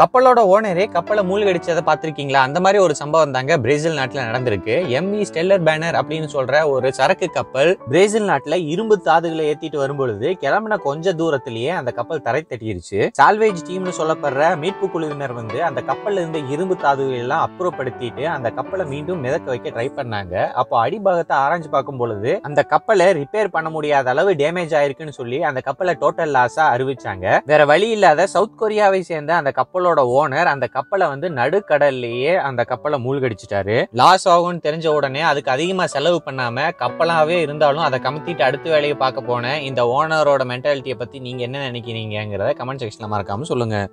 கப்பலோட ஓனரே கப்பலை மூழ்கடிச்சதை பார்த்துருக்கீங்களா? அந்த மாதிரி ஒரு சம்பவம் தாங்க பிரேசில் நாட்டில் நடந்திருக்கு. எம்இ ஸ்டெல்லர் பேனர் அப்படின்னு சொல்ற ஒரு சரக்கு கப்பல் பிரேசில் நாட்டில் இரும்பு தாதுகளை ஏத்திட்டு வரும்பொழுது கிளம்பின கொஞ்ச தூரத்திலேயே அந்த கப்பல் தரை தட்டிருச்சு. சால்வேஜ் டீம்னு சொல்லப்படுற மீட்பு குழுவினர் வந்து அந்த கப்பல்ல இருந்த இரும்பு தாதுகளை எல்லாம் அப்புறப்படுத்திட்டு அந்த கப்பலை மீண்டும் மிதக்க வைக்க ட்ரை பண்ணாங்க. அப்போ அடிபாகத்தை ஆராய்ஞ்சு பார்க்கும் பொழுது அந்த கப்பலை ரிப்பேர் பண்ண முடியாத அளவு டேமேஜ் ஆயிருக்குன்னு சொல்லி அந்த கப்பலை டோட்டல் லாஸா அறிவிச்சாங்க. வேற வழி இல்லாத சவுத் கொரியாவை சேர்ந்த அந்த கப்பலோட ஓனர் அந்த கப்பலை வந்து நடுக்கடல்லையே அந்த கப்பலை மூழ்கடிச்சிட்டாரு. லாஸ் ஆகும்னு தெரிஞ்ச உடனே அதுக்கு அதிகமா செலவு பண்ணாம கப்பலாவே இருந்தாலும் அதை கமுத்திட்டு அடுத்த வேலையை பார்க்க போன இந்த ஓனரோட மென்டாலிட்டியை பத்தி நீங்க என்ன நினைக்கிறீங்கிறத கமெண்ட் செக்ஷன்ல மறக்காம சொல்லுங்க.